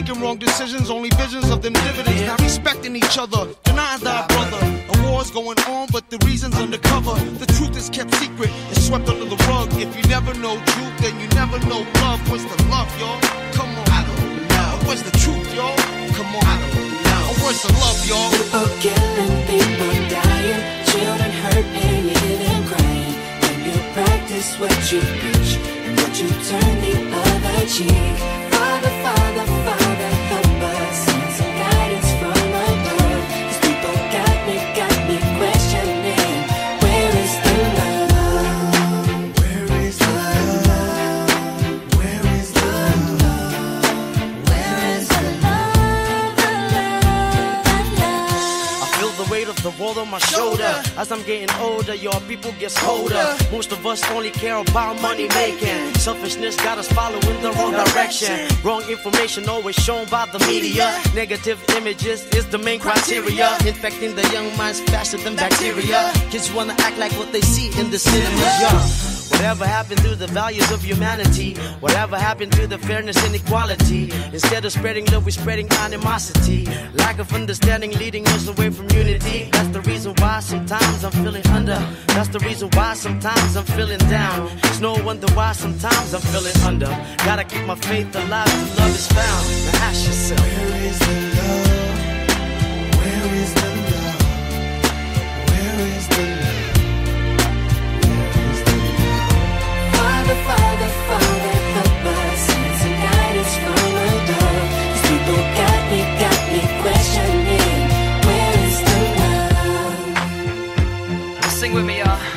making wrong decisions, only visions of them dividends. Not respecting each other, denying thy brother. A war's going on, but the reason's undercover. The truth is kept secret and swept under the rug. If you never know truth, then you never know love. Where's the love, y'all? Come on. I don't know. Where's the truth, y'all? Come on. I don't know. Where's the love, y'all? People killing, people dying, children hurt, and you hear them crying. When you practice what you preach, and would you turn the other cheek? Father, Father, Father, world on my shoulder. As I'm getting older, your people get colder. Most of us only care about money making. Selfishness got us following the wrong direction. Wrong information always shown by the media. Negative images is the main criteria. Infecting the young minds faster than bacteria. Kids wanna act like what they see in the cinemas. Yeah. Whatever happened to the values of humanity? Whatever happened to the fairness and equality? Instead of spreading love, we're spreading animosity. Lack of understanding leading us away from unity. That's the reason why sometimes I'm feeling under. That's the reason why sometimes I'm feeling down. It's no wonder why sometimes I'm feeling under. Gotta keep my faith alive till love is found. Now ask yourself. Where is the love? Where is the love? Where is the love?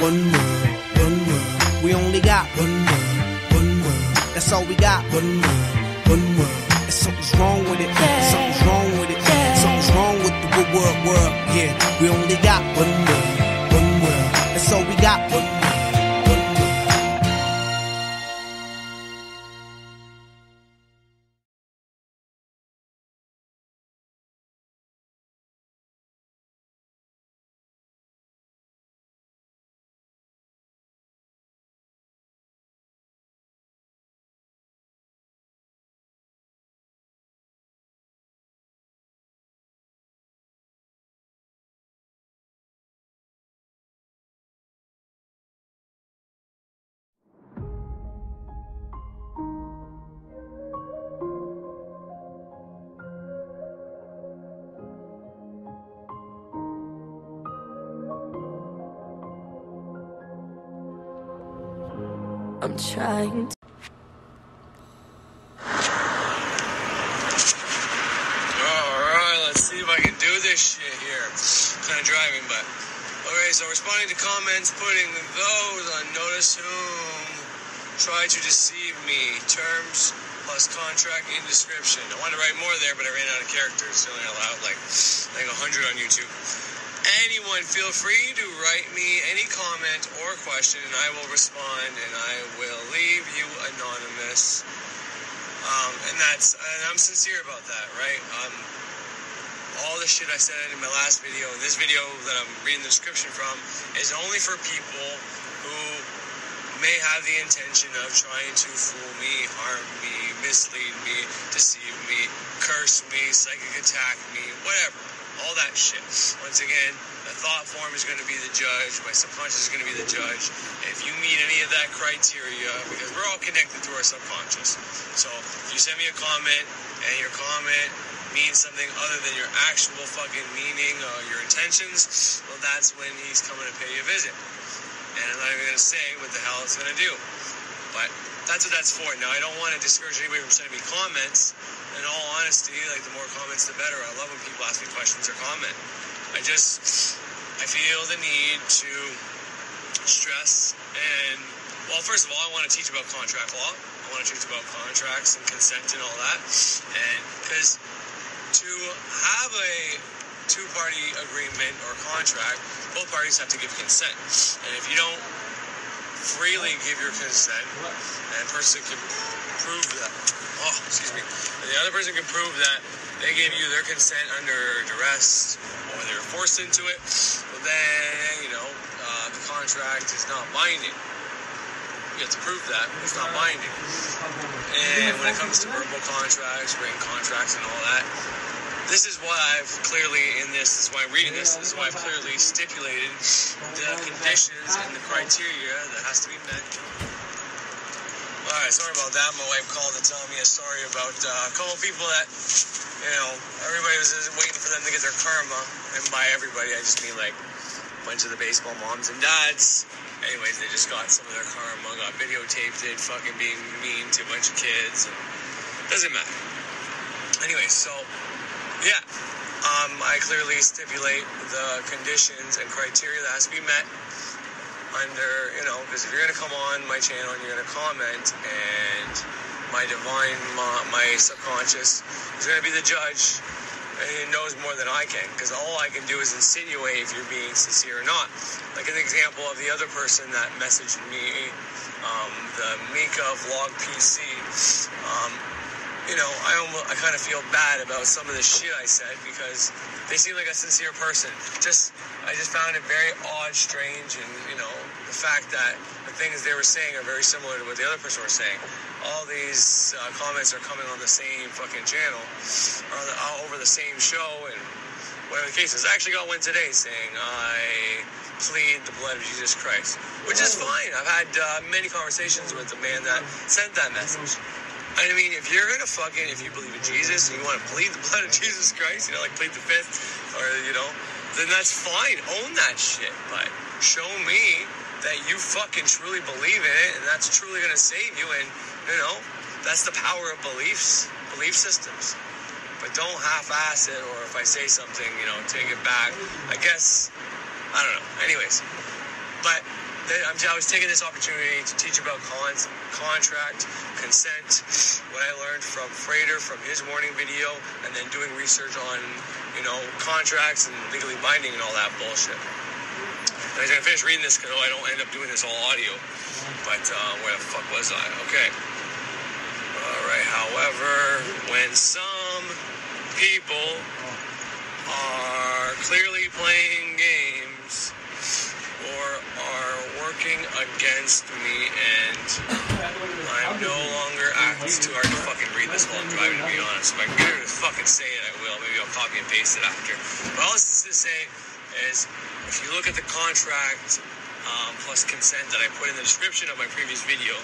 One world, one world. We only got one world, one world. That's all we got. One world, Trying to. Alright, let's see if I can do this shit here. Kind of driving, but. Okay, so responding to comments, putting those on notice whom try to deceive me. Terms plus contract in description. I wanted to write more there, but I ran out of characters. They only allowed like, think 100 on YouTube. Anyone, feel free to write me any comment or question, and I will respond, and I will leave you anonymous. Um, and that's, and I'm sincere about that, right? Um, all the shit I said in my last video, this video that I'm reading the description from, is only for people who may have the intention of trying to fool me, harm me, mislead me, deceive me, curse me, psychic attack me, whatever. All that shit. Once again, thought form is going to be the judge. My subconscious is going to be the judge. If you meet any of that criteria, because we're all connected through our subconscious. So if you send me a comment and your comment means something other than your actual fucking meaning or your intentions, well, that's when he's coming to pay you a visit. And I'm not even going to say what the hell it's going to do. But that's what that's for. Now, I don't want to discourage anybody from sending me comments. In all honesty, like the more comments, the better. I love when people ask me questions or comment. I just, I feel the need to stress and, well, first of all, I want to teach about contract law. I want to teach about contracts and consent and all that. And because to have a two-party agreement or contract, both parties have to give consent. And if you don't freely give your consent, and a person can prove that, oh, excuse me, the other person can prove that they gave you their consent under duress or they were forced into it, well then, you know, uh, the contract is not binding. You have to prove that it's not binding. And when it comes to verbal contracts, written contracts, and all that, this is why I've clearly in this, this is why I'm reading this, this is why I've clearly stipulated the conditions and the criteria that has to be met. Alright, sorry about that. My wife called to tell me a story about uh, a couple of people that, you know, everybody was waiting for them to get their karma. And by everybody, I just mean like a bunch of the baseball moms and dads. Anyways, they just got some of their karma, got videotaped it, fucking being mean to a bunch of kids. And doesn't matter. Anyway, so yeah, um, I clearly stipulate the conditions and criteria that has to be met under, you know, because if you're going to come on my channel and you're going to comment and my divine, my, my subconscious is going to be the judge and it knows more than I can because all I can do is insinuate if you're being sincere or not. Like an example of the other person that messaged me, um, the Mika Vlog PC. Um, you know, I almost, I kind of feel bad about some of the shit I said because they seem like a sincere person. Just, I just found it very odd, strange, and you know, the fact that the things they were saying are very similar to what the other person was saying. All these uh, comments are coming on the same fucking channel, or the, uh, over the same show, and whatever the case is. I actually got one today saying I plead the blood of Jesus Christ, which is fine. I've had uh, many conversations with the man that sent that message. I mean, if you're gonna fucking, if you believe in Jesus and you want to plead the blood of Jesus Christ, you know, like plead the fifth, or you know, then that's fine. Own that shit, but show me that you fucking truly believe in it, and that's truly gonna save you. And you know, that's the power of beliefs, belief systems. But don't half-ass it, or if I say something, you know, take it back. I guess I don't know. Anyways, but I'm, I was taking this opportunity to teach about cons, contract, consent, what I learned from Frater from his warning video, and then doing research on, you know, contracts and legally binding and all that bullshit. And I was gonna finish reading this because I don't end up doing this all audio. But uh, where the fuck was I? Okay. All right. However, when some people are clearly playing games or are working against me and I'm no longer act it's too hard to fucking read this while I'm driving to be honest. If I can get her to fucking say it, I will. Maybe I'll copy and paste it after. But all this is to say is if you look at the contract um, plus consent that I put in the description of my previous video,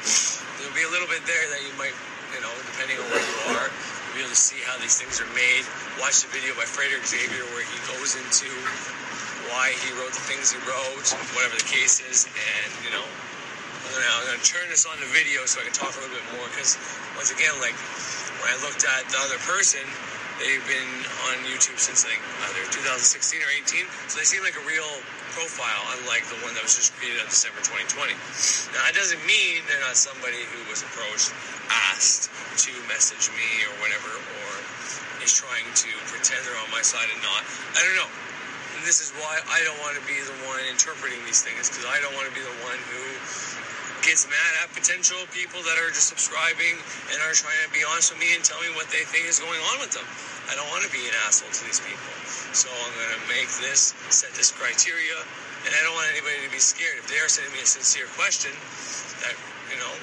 there'll be a little bit there that you might, you know, depending on where you are, you'll be able to see how these things are made. Watch the video by Frater Xavier where he goes into why he wrote the things he wrote, whatever the case is, and you know, I'm I'm gonna turn this on the video so I can talk a little bit more. Because once again, like when I looked at the other person, they've been on YouTube since like either 2016 or 18, so they seem like a real profile, unlike the one that was just created on December 2020. Now that doesn't mean they're not somebody who was approached, asked to message me or whatever, or is trying to pretend they're on my side and not. I don't know. And this is why I don't want to be the one interpreting these things because I don't want to be the one who gets mad at potential people that are just subscribing and are trying to be honest with me and tell me what they think is going on with them. I don't want to be an asshole to these people. So I'm going to make this, set this criteria, and I don't want anybody to be scared. If they are sending me a sincere question, that, you know,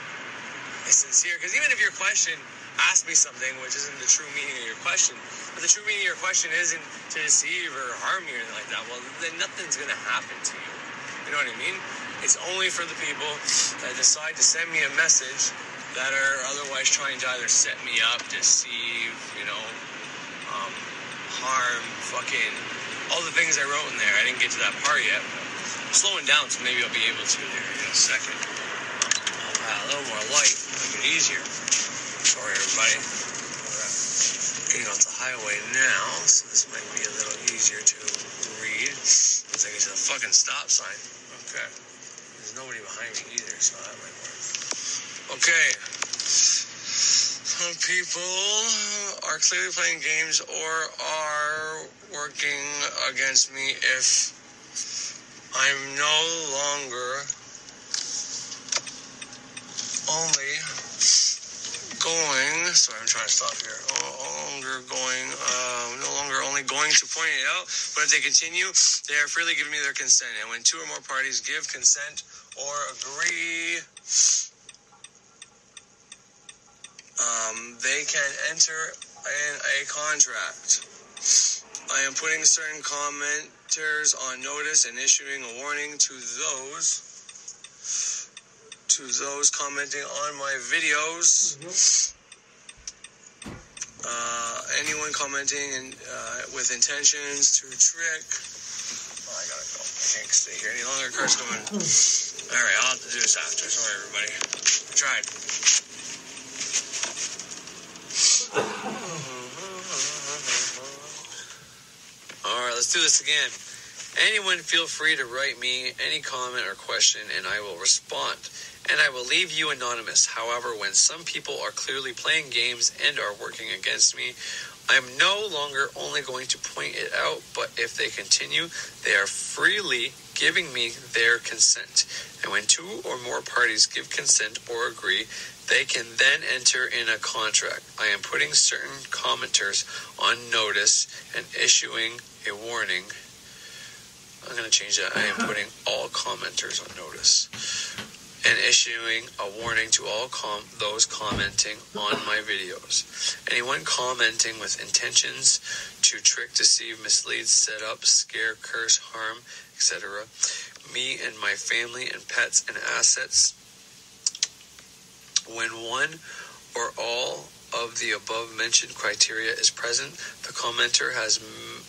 is sincere. Because even if your question asks me something which isn't the true meaning of your question, but the true meaning of your question isn't to deceive or harm you or anything like that, well, then nothing's going to happen to you. You know what I mean? It's only for the people that decide to send me a message that are otherwise trying to either set me up, deceive, you know, harm, fucking, all the things I wrote in there. I didn't get to that part yet. I'm slowing down, so maybe I'll be able to here in a second. Oh, wow, a little more light, make it easier. Sorry, everybody. We're getting off the highway now, so this might be a little easier to read. As I get to the fucking stop sign. Okay. There's nobody behind me either, so that might work. Okay. People are clearly playing games or are working against me if I'm no longer only going. Sorry, I'm trying to stop here. Longer going. Uh, no longer only going to point it out, but if they continue, they are freely giving me their consent. And when two or more parties give consent or agree, um, they can enter in a contract. I am putting certain commenters on notice and issuing a warning to those to those commenting on my videos. Uh, anyone commenting and uh, with intentions to trick. Oh, I gotta go. I can't stay here any longer. Car's coming. All right, I'll have to do this after. Sorry, everybody. I tried. Let's do this again. Anyone feel free to write me any comment or question and I will respond. And I will leave you anonymous. However, when some people are clearly playing games and are working against me, I am no longer only going to point it out, but if they continue, they are freely giving me their consent. And when two or more parties give consent or agree, they can then enter in a contract. I am putting certain commenters on notice and issuing a warning. I'm going to change that. I am putting all commenters on notice and issuing a warning to all com- those commenting on my videos. Anyone commenting with intentions to trick, deceive, mislead, set up, scare, curse, harm, etc., me and my family and pets and assets, when one or all of the above mentioned criteria is present, the commenter has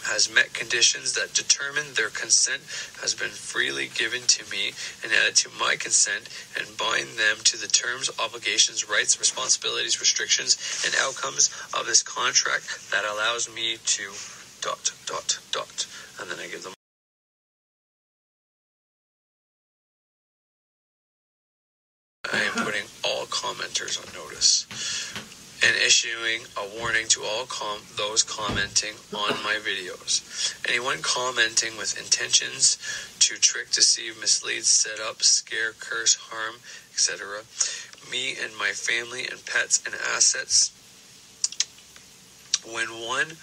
has met conditions that determine their consent has been freely given to me and added to my consent and bind them to the terms, obligations, rights, responsibilities, restrictions, and outcomes of this contract that allows me to dot dot dot. And then I give them I am putting all commenters on notice and issuing a warning to all com- those commenting on my videos. Anyone commenting with intentions to trick, deceive, mislead, set up, scare, curse, harm, etc., me and my family and pets and assets, when one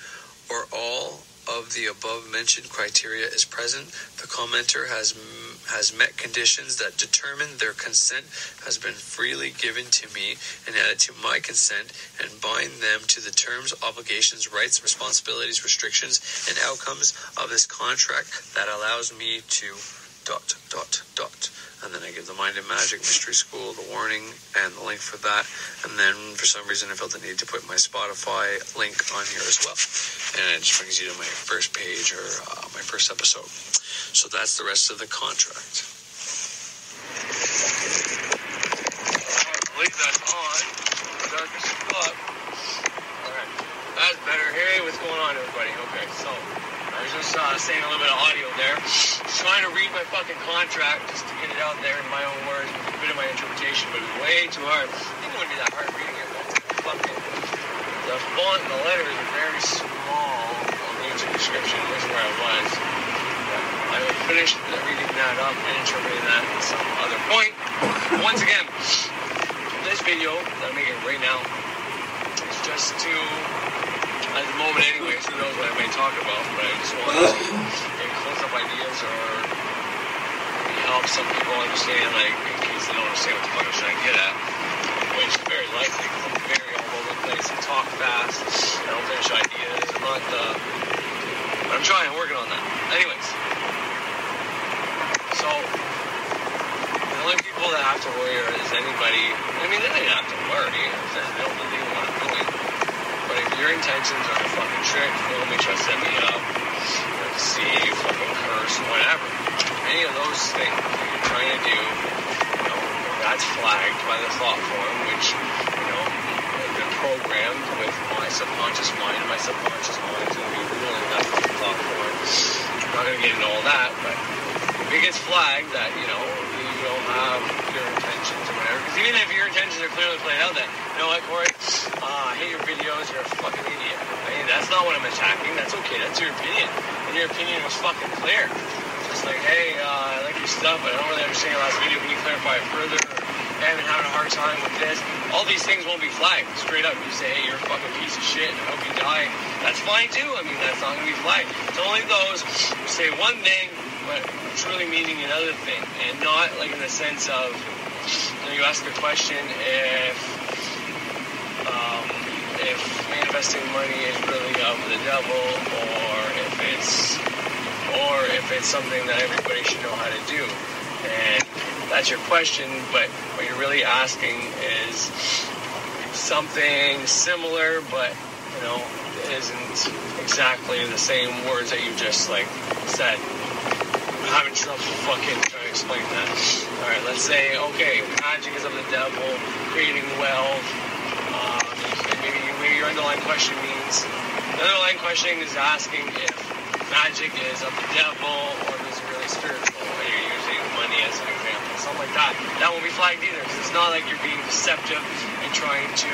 or all of the above mentioned criteria is present, the commenter has has met conditions that determine their consent has been freely given to me and added to my consent and bind them to the terms, obligations, rights, responsibilities, restrictions, and outcomes of this contract that allows me to dot dot dot and then I give the Mind and Magic Mystery School the warning and the link for that. And then for some reason I felt the need to put my Spotify link on here as well. And it just brings you to my first page or uh, my first episode. So that's the rest of the contract. Leave that on. Darkest spot. Alright. That's better. Hey, what's going on, everybody? Okay, so I was just uh, saying a little bit of audio there. Just trying to read my fucking contract just to get it out there in my own words, a bit of my interpretation, but it was way too hard. I think it wouldn't be that hard reading it, but fucking the font and the letters are very small on the description. That's where I was. I will finish reading that up and interpreting that at some other point. Once again, this video that I'm making right now is just to, at the moment anyways, who knows what I may talk about, but I just want to maybe close up ideas or help some people understand, like, in case they don't understand what the fuck I'm trying to get at, which is very likely because I'm very all over the place and talk fast, I don't finish ideas, I'm not the, but I'm trying, I'm working on that. Anyways, so the only people that have to worry are is anybody. I mean, they don't have to worry. They don't believe in what I'm doing. But if your intentions are to fucking trick, film me, try to set me up, or deceive, fucking curse, whatever, any of those things that you're trying to do, you know, that's flagged by the thought form, which, you know, has been programmed with my subconscious mind, and my subconscious mind is going to be ruling that thought form. I'm not going to get into all that, but it gets flagged that, you know, you don't have your intentions or whatever, because even if your intentions are clearly played out that, you know what, Corey, uh, I hate your videos, you're a fucking idiot. I mean, that's not what I'm attacking, that's okay, that's your opinion. And your opinion was fucking clear. Just like, hey, uh, I like your stuff, but I don't really understand your last video, can you clarify it further? Or, I've been having a hard time with this. All these things won't be flagged straight up. You say, hey, you're a fucking piece of shit, and I hope you die. That's fine too. I mean, that's not gonna be flagged. It's only those who say one thing, but truly meaning another thing, and not like in the sense of you, know, you ask a question if um, if manifesting money is really of the devil, or if it's or if it's something that everybody should know how to do. And that's your question, but what you're really asking is something similar, but you know, isn't exactly the same words that you just like said. I'm having trouble fucking trying to explain that. Alright, let's say, okay, magic is of the devil, creating wealth. Uh, maybe, maybe your underlying question means, the underlying question is asking if magic is of the devil or is it really spiritual. You're using money as an example, something like that. That won't be flagged either, because it's not like you're being deceptive and trying to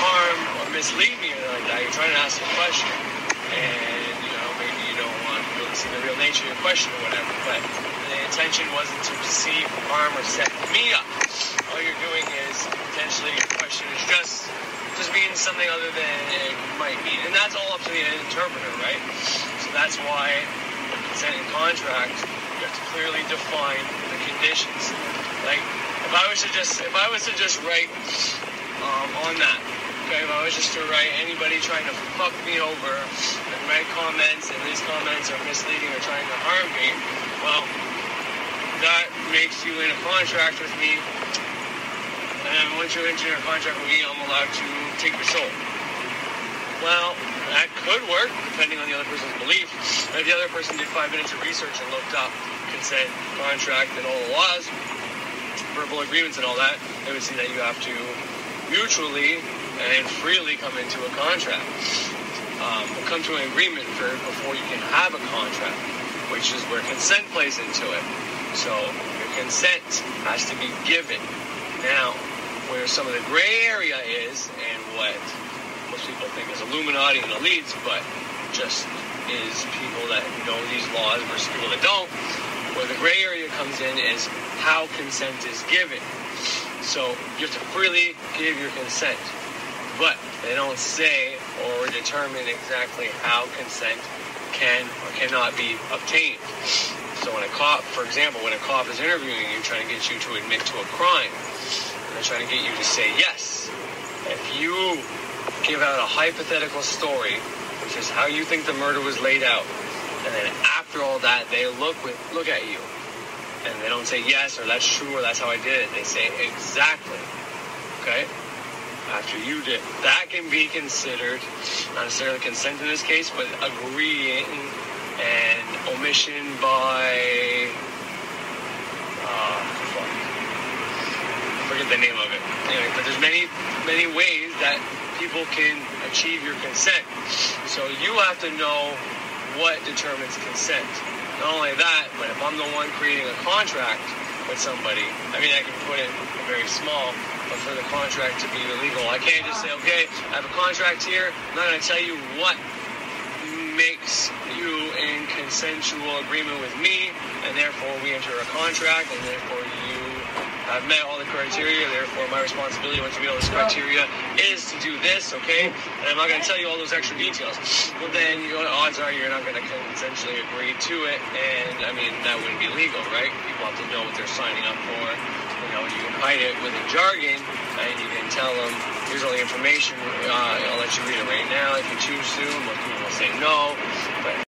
harm or mislead me or like that. You're trying to ask a question, and you know maybe you don't want to see the real nature of your question or whatever. But the intention wasn't to deceive, harm, or set me up. All you're doing is potentially your question is just something other than it might mean, and that's all up to the interpreter, right? So that's why consent and contract you have to clearly define the conditions. Like if I was to just if I was to just write um, on that, okay, if I was just to write anybody trying to fuck me over and write comments and these comments are misleading or trying to harm me, well, that makes you in a contract with me. And once you enter a contract with me, I'm allowed to take your soul. Well, that could work, depending on the other person's belief. If the other person did five minutes of research and looked up consent, contract, and all the laws, verbal agreements and all that, they would see that you have to mutually and freely come into a contract. Um, come to an agreement for, before you can have a contract, which is where consent plays into it. So your consent has to be given. Now, where some of the gray area is, and what most people think is Illuminati and elites, but just is people that know these laws versus people that don't. Where the gray area comes in is how consent is given. So you have to freely give your consent, but they don't say or determine exactly how consent can or cannot be obtained. So when a cop, for example, when a cop is interviewing you, trying to get you to admit to a crime, they're trying to get you to say yes. If you give out a hypothetical story, which is how you think the murder was laid out, and then after all that, they look with look at you, and they don't say yes or that's true or that's how I did it. They say exactly. Okay. After you did, that can be considered not necessarily consent in this case, but agreeing and omission by. Uh, forget the name of it. Anyway, but there's many, many ways that people can achieve your consent. So you have to know what determines consent. Not only that, but if I'm the one creating a contract with somebody, I mean, I can put it very small, but for the contract to be illegal, I can't just say, okay, I have a contract here. I'm not going to tell you what makes you in consensual agreement with me, and therefore we enter a contract, and therefore you I've met all the criteria, therefore my responsibility once you meet all this criteria is to do this, okay? And I'm not going to tell you all those extra details. Well, then you know, odds are you're not going to consensually agree to it, and I mean that wouldn't be legal, right? People have to know what they're signing up for. You know, you can hide it with a jargon, and you can tell them, here's all the information. Uh, I'll let you read it right now if you choose to. Most people will say no, but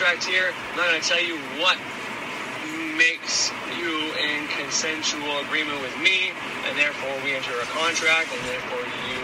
contract here. I'm not going to tell you what makes you in consensual agreement with me, and therefore we enter a contract, and therefore you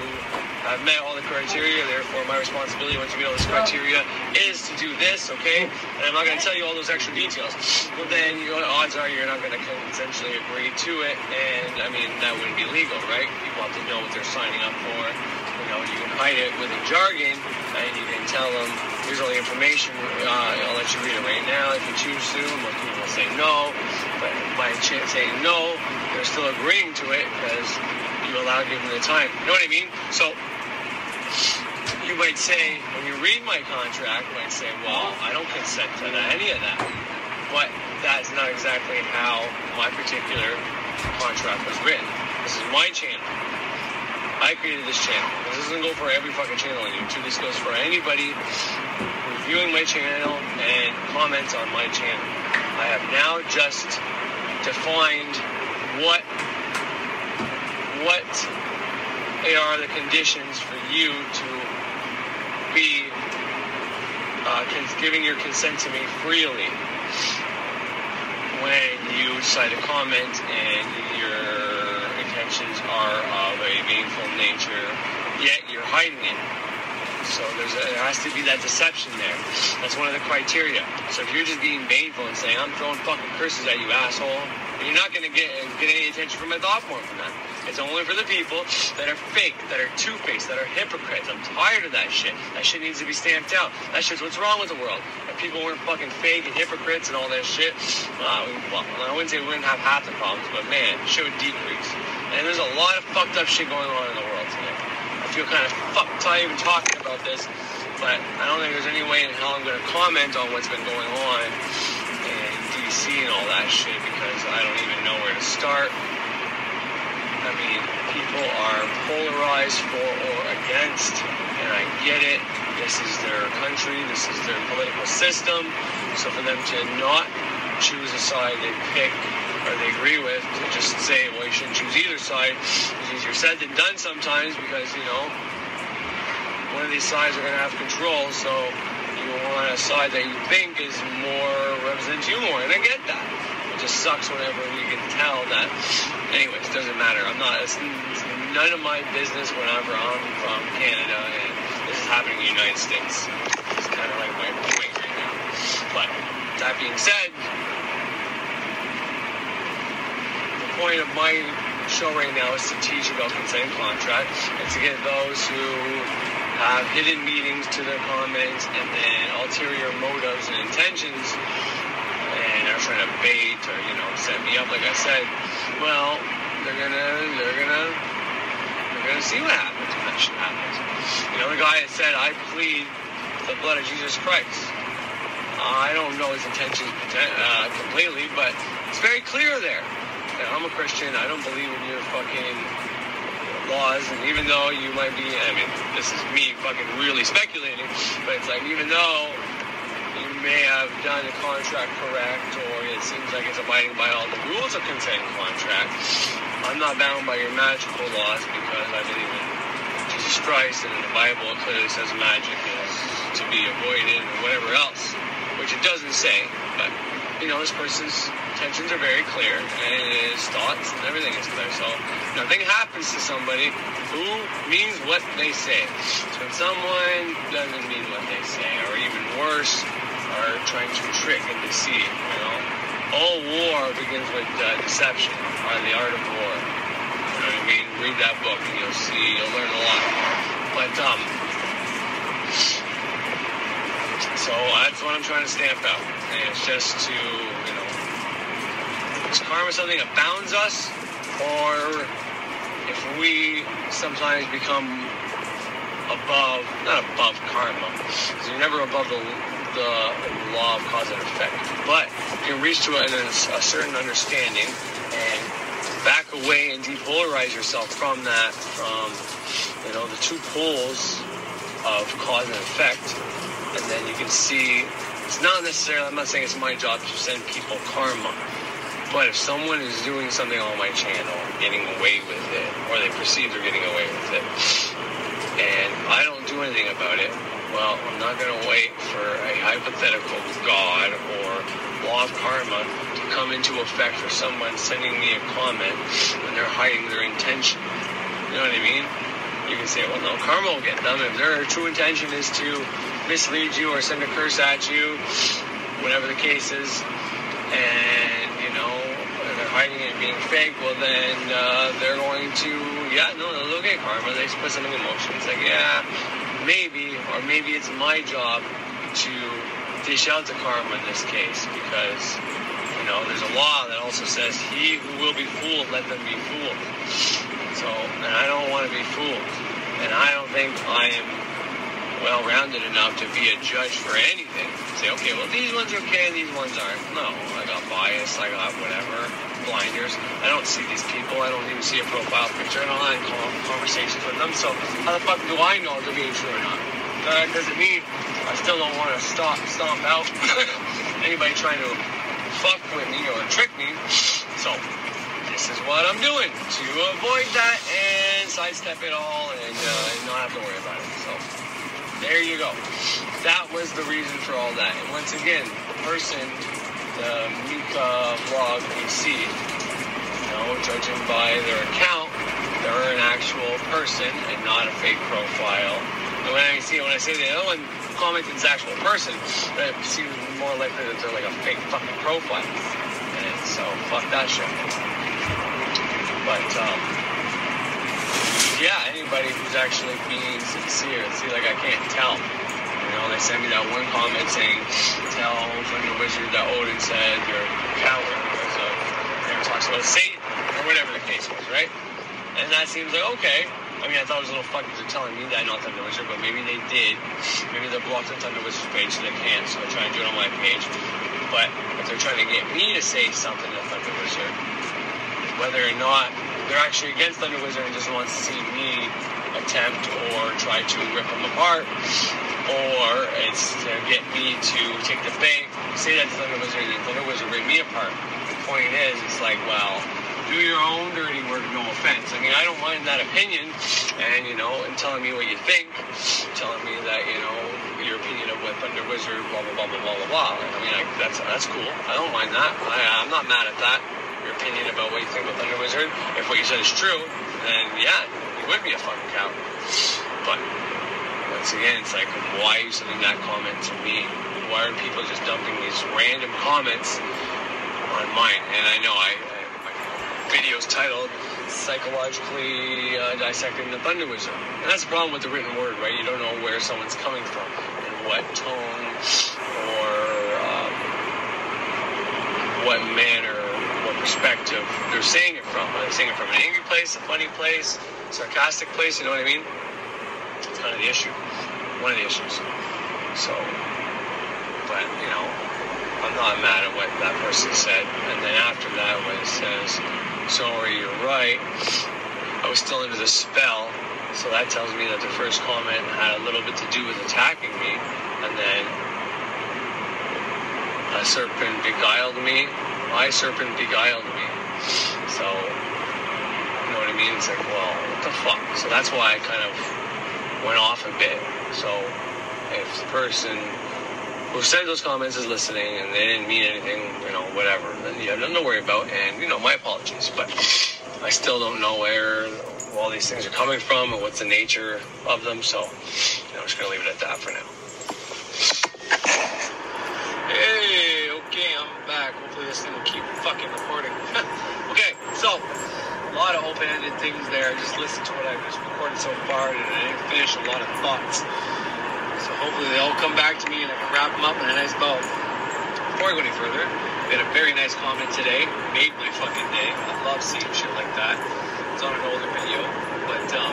have met all the criteria. Therefore, my responsibility once you meet all this criteria is to do this, okay? And I'm not going to tell you all those extra details. Well, then you know, odds are you're not going to consensually agree to it, and I mean that wouldn't be legal, right? People have to know what they're signing up for. You know, you can hide it with a jargon, and you can tell them, here's all the information. Uh, I'll let you read it right now if you choose to. Most people will say no, but by saying no, they're still agreeing to it because you allow give them the time. You know what I mean? So you might say, when you read my contract, you might say, well, I don't consent to any of that. But that's not exactly how my particular contract was written. This is my channel. I created this channel. This doesn't go for every fucking channel on YouTube. This goes for anybody reviewing my channel and comments on my channel. I have now just defined what what are the conditions for you to be uh, giving your consent to me freely when you decide to comment and your intentions are of a baneful nature, yet you're hiding it. So there's a, there has to be that deception there. That's one of the criteria. So if you're just being baneful and saying, I'm throwing fucking curses at you, asshole, you're not going to get get any attention from my thought form from that. It's only for the people that are fake, that are two-faced, that are hypocrites. I'm tired of that shit. That shit needs to be stamped out. That shit's what's wrong with the world. If people weren't fucking fake and hypocrites and all that shit, uh, well, I wouldn't say we wouldn't have half the problems, but man, shit would decrease. And there's a lot of fucked up shit going on in the world today. I feel kind of fucked even talking about this, but I don't think there's any way in hell I'm going to comment on what's been going on in DC and all that shit because I don't even know where to start. I mean, people are polarized for or against, and I get it. This is their country, this is their political system. So for them to not choose a side they pick or they agree with, to just say, well, you shouldn't choose either side, is easier said than done sometimes because, you know, one of these sides are going to have control, so you want a side that you think is more, represents you more, and I get that. It just sucks whenever we can tell that. Anyways, doesn't matter. I'm not. It's, it's none of my business whenever I'm from Canada and this is happening in the United States. It's kind of like my point right now. But that being said, point of my show right now is to teach about consent contract and to get those who have hidden meanings to their comments and then ulterior motives and intentions and are trying to bait or you know set me up like I said. Well, they're gonna they're gonna they're gonna see what happens when that shit happens. You know, the guy that said I plead the blood of Jesus Christ. I don't know his intentions uh, completely, but it's very clear there. And I'm a Christian. I don't believe in your fucking laws, and even though you might be, I mean, this is me fucking really speculating, but it's like even though you may have done the contract correct, or it seems like it's abiding by all the rules of consent contract, I'm not bound by your magical laws because I believe in Jesus Christ, and in the Bible clearly says magic is to be avoided, or whatever else, which it doesn't say, but you know, this person's intentions are very clear and his thoughts and everything is clear. So nothing happens to somebody who means what they say. So when someone doesn't mean what they say, or even worse, are trying to trick and deceive, you know, all war begins with uh, deception, or the art of war. You know what I mean? Read that book and you'll see, you'll learn a lot. But um, so that's what I'm trying to stamp out. And it's just to, you know, is karma something that bounds us? Or if we sometimes become above, not above karma, because you're never above the the law of cause and effect, but you can reach to a, a certain understanding and back away and depolarize yourself from that, from you know the two poles of cause and effect, and then you can see. It's not necessarily. I'm not saying it's my job to send people karma, but if someone is doing something on my channel, getting away with it, or they perceive they're getting away with it, and I don't do anything about it, well, I'm not going to wait for a hypothetical God or law of karma to come into effect for someone sending me a comment when they're hiding their intention. You know what I mean? You can say, well, no, karma will get them. If their true intention is to mislead you or send a curse at you, whatever the case is, and, it being fake, well, then uh, they're going to, yeah, no, they'll get karma. They put something in motion. It's like, yeah, maybe, or maybe it's my job to dish out the karma in this case because, you know, there's a law that also says, he who will be fooled, let them be fooled. So, and I don't want to be fooled. And I don't think I am well rounded enough to be a judge for anything. Say, okay, well, these ones are okay, these ones aren't. No, I got bias, I got whatever, blinders. I don't see these people, I don't even see a profile picture, I don't have conversations with them. So, how the fuck do I know they're being true or not? That doesn't mean I still don't want to stop, stomp out anybody trying to fuck with me or trick me. So, this is what I'm doing to avoid that and sidestep it all and uh, not have to worry about it. So there you go. That was the reason for all that. And once again, the person, the Mika vlog PC, you know, judging by their account, they're an actual person and not a fake profile. And when I see when I say the other one commented as actual person, it seems more likely that they're like a fake fucking profile. And so fuck that shit. But um, yeah, anybody who's actually being sincere, see, like I can't tell. Know, they sent me that one comment saying, "Tell Thunder Wizard that Odin said you're coward because of." Talks about Satan or whatever the case was, right? And that seems like okay. I mean, I thought it was a little fuckers are telling me that, not Thunder Wizard, but maybe they did. Maybe they're blocked Thunder Wizard's page, so they can't. So I try and do it on my page. But if they're trying to get me to say something to Thunder Wizard, whether or not they're actually against Thunder Wizard and just wants to see me attempt or try to rip them apart, or it's to get me to take the bait, say that to Thunder Wizard, and Thunder Wizard rip me apart. The point is, it's like, well, do your own dirty work, no offense. I mean, I don't mind that opinion, and you know, and telling me what you think, telling me that you know your opinion of what Thunder Wizard, blah blah blah blah blah blah blah. I mean, I, that's that's cool. I don't mind that. I, I'm not mad at that. Your opinion about what you think about Thunder Wizard. If what you said is true, then yeah, you would be a fucking coward. But once again, it's like, why are you sending that comment to me? Why are people just dumping these random comments on mine? And I know I, I my video's titled psychologically uh, dissecting the Thunder Wizard. And that's the problem with the written word, right? You don't know where someone's coming from and what tone or um, what manner, what perspective they're saying it from. Are they saying it from an angry place, a funny place, sarcastic place? You know what I mean? It's kind of the issue, one of the issues. So, but you know, I'm not mad at what that person said. And then after that, when it says, sorry, you're right, I was still under the spell. So that tells me that the first comment had a little bit to do with attacking me. And then a serpent beguiled me. My serpent beguiled me. So, you know what I mean? It's like, well, what the fuck? So that's why I kind of went off a bit. So if the person who said those comments is listening and they didn't mean anything, you know, whatever, then you have nothing to worry about. And, you know, my apologies. But I still don't know where all these things are coming from and what's the nature of them. So, you know, I'm just going to leave it at that for now. Hey, okay, I'm back. Hopefully this thing will keep fucking recording. okay, so a lot of open-ended things there. Just listen to what I've just recorded so far, and I didn't finish a lot of thoughts. So hopefully they all come back to me, and I can wrap them up in a nice bow. Before I go any further, we had a very nice comment today. Made my fucking day. I love seeing shit like that. It's on an older video, but um,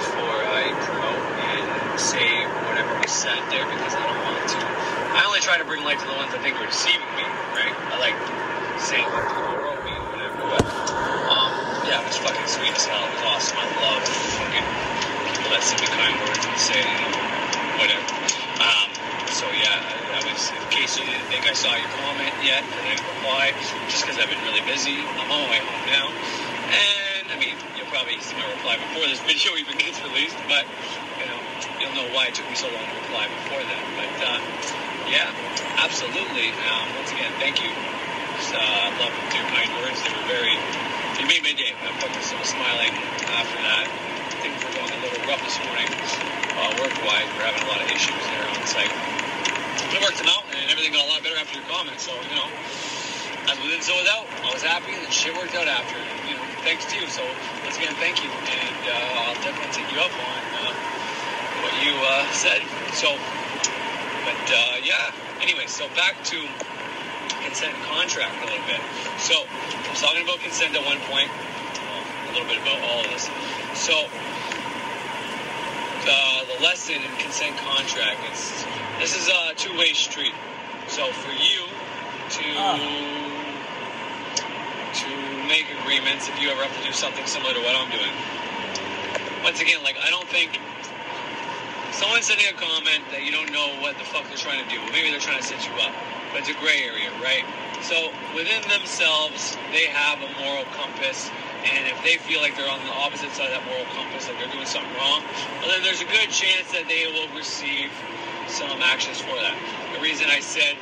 before I promote and say whatever was said there, because I don't want to. I only try to bring light to the ones I think are deceiving me, right? I like saying what people wrote me, whatever. But um, yeah, it was fucking sweet as hell. It was awesome. I love fucking that send me kind words and say, you know, whatever. Um, so yeah, I was. In case you didn't think I saw your comment yet, I didn't reply just because I've been really busy. I'm on my way home now, and I mean, you'll probably see my reply before this video even gets released, but you know, you'll know why it took me so long to reply before that. But uh, yeah, absolutely. Um, once again, thank you. Uh, I love your kind words. They were very. You made my day. I'm fucking smiling after that. Things were going a little rough this morning, uh, work-wise. We're having a lot of issues there on site. But it worked them out, and everything got a lot better after your comment. So you know, as within, so without. I was happy, and shit worked out after. You know, thanks to you. So once again, thank you, and uh, I'll definitely take you up on uh, what you uh, said. So, but uh, yeah. Anyway, so back to consent contract a little bit. So I was talking about consent at one point, um, a little bit about all of this. So the the lesson in consent contract is this is a two way street. So for you to to make agreements if you ever have to do something similar to what I'm doing. Once again, like I don't think someone sending a comment that you don't know what the fuck they're trying to do. Maybe they're trying to set you up, but it's a gray area, right? So within themselves, they have a moral compass, and if they feel like they're on the opposite side of that moral compass, like they're doing something wrong, well then there's a good chance that they will receive some actions for that. The reason I said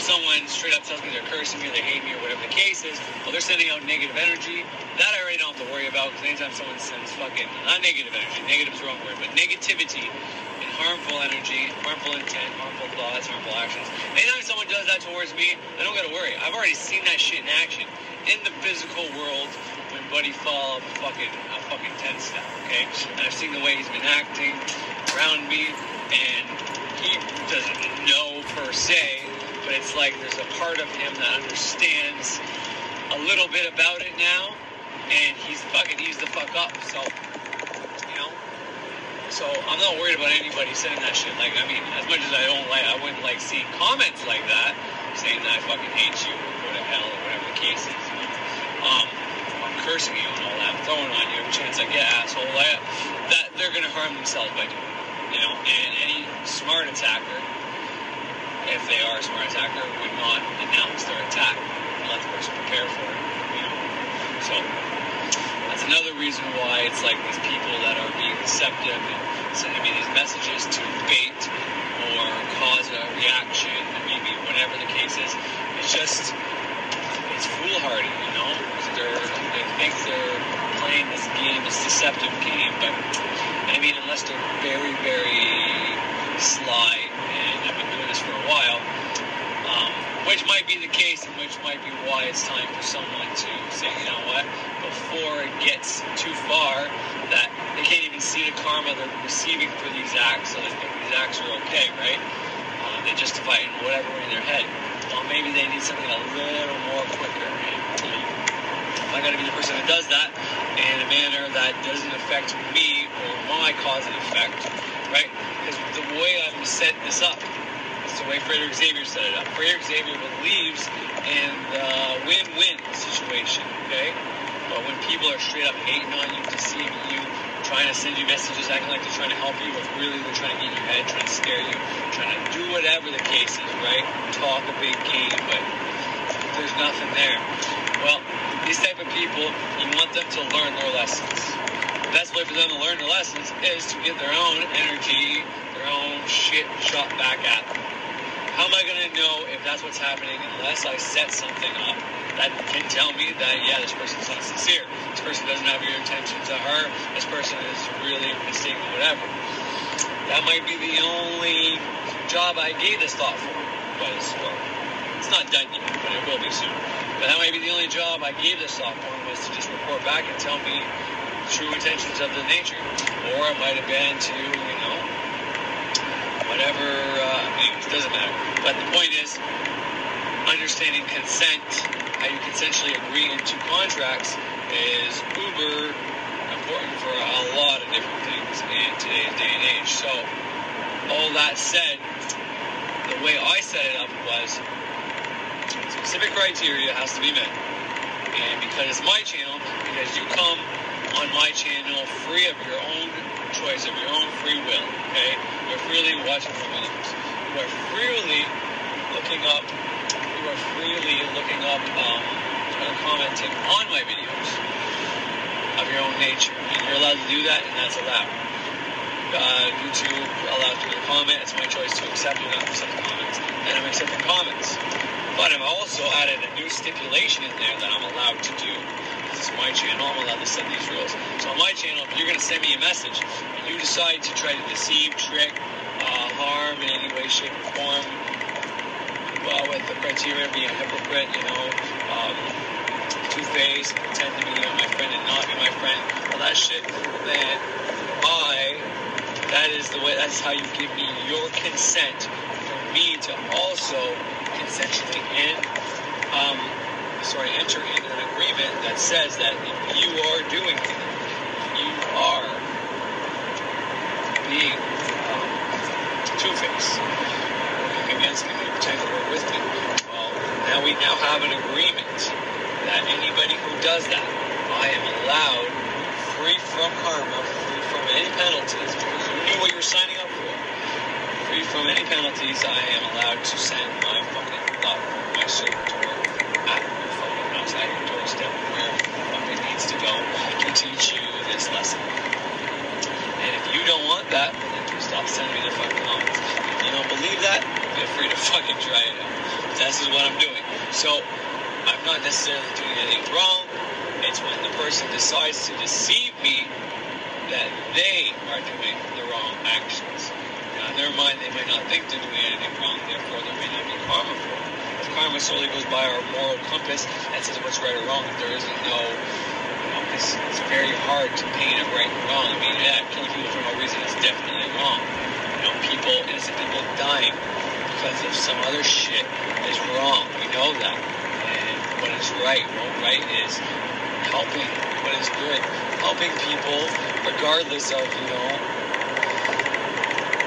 if someone straight up tells me they're cursing me or they hate me or whatever the case is, well, they're sending out negative energy. That I already don't have to worry about because anytime someone sends fucking, not negative energy, negative is the wrong word, but negativity and harmful energy, harmful intent, harmful thoughts, harmful actions. Anytime someone does that towards me, I don't got to worry. I've already seen that shit in action in the physical world when Buddy fall fucking, a fucking 10 step, okay? And I've seen the way he's been acting around me, and he doesn't know per se, but it's like there's a part of him that understands a little bit about it now, and he's fucking eased the fuck up. So, you know, so I'm not worried about anybody saying that shit. Like, I mean, as much as I don't like, I wouldn't like seeing comments like that saying that I fucking hate you or go to hell or whatever the case is. Um, I'm cursing you and all that, I'm throwing on you every chance I get, asshole. That they're gonna harm themselves by doing. You know, and any smart attacker if they are a smart attacker, would not announce their attack and let the person prepare for it. So that's another reason why it's like these people that are being deceptive and sending me these messages to bait or cause a reaction, maybe whatever the case is. It's just it's foolhardy, you know. They're, they think they're playing this game, this deceptive game, but I mean, unless they're very, very sly, and I've been doing this for a while, um, which might be the case, and which might be why it's time for someone to say, you know what, before it gets too far, that they can't even see the karma they're receiving for these acts, so they think these acts are okay, right? Uh, they justify it in whatever in their head. Well, maybe they need something a little more quicker. And, you know, I got to be the person that does that in a manner that doesn't affect me or my cause and effect, right? Because the way I'm set this up is the way Frater Xavier set it up. Frater Xavier believes in the win-win situation, okay? But when people are straight up hating on you, deceiving you, trying to send you messages, acting like they're trying to help you, but really they're trying to get in your head, trying to scare you, trying to do whatever the case is, right? Talk a big game, but there's nothing there. Well, these type of people, you want them to learn their lessons. The best way for them to learn their lessons is to get their own energy, their own shit shot back at them. How am I going to know if that's what's happening unless I set something up that can tell me that, yeah, this person's not sincere. This person doesn't have your intentions at her. This person is really mistaken, whatever. That might be the only job I gave this thought for. Was, well, it's not done yet, but it will be soon. But that might be the only job I gave this for was to just report back and tell me true intentions of the nature. Or it might have been to, you know, whatever, uh, anyways, doesn't matter. But the point is, understanding consent, how you consensually agree into contracts, is uber important for a lot of different things in today's day and age. So, all that said, the way I set it up was specific criteria has to be met. And because it's my channel, because you come on my channel free of your own choice, of your own free will, okay? You're freely watching my videos. You are freely looking up, you are freely looking up, um, and commenting on my videos of your own nature. And you're allowed to do that, and that's allowed. Uh, YouTube allows me to comment. It's my choice to accept or not accept comments. And I'm accepting comments. But I've also added a new stipulation in there that I'm allowed to do. This is my channel. I'm allowed to set these rules. So on my channel, if you're going to send me a message and you decide to try to deceive, trick, uh, harm in any way, shape, or form, well, with the criteria being a hypocrite, you know, um, two-faced, pretend to be my friend and not be my friend, all that shit, then I, that is the way, that's how you give me your consent for me to also consensually and, um, sorry, enter into an agreement that says that if you are doing it, you are being um, two-faced, against me, pretending to with me. Well, now we now have an agreement that anybody who does that, I am allowed, free from karma, free from any penalties, because you knew what you were signing up for. Free from any penalties, I am allowed to send my to teach you this lesson. And if you don't want that, then stop sending me the fucking comments. If you don't believe that, feel free to fucking try it out. This is what I'm doing. So, I'm not necessarily doing anything wrong. It's when the person decides to deceive me that they are doing the wrong actions. Now, in their mind, they might not think they're doing anything wrong, therefore there may not be karma for it. If karma solely goes by our moral compass and says what's right or wrong, there isn't no, you know, it's, it's very hard to paint it right and wrong. I mean, yeah, killing people for no reason is definitely wrong. You know, people, innocent people dying because of some other shit is wrong. We know that. And what is right, what right is helping what is good, helping people regardless of, you know,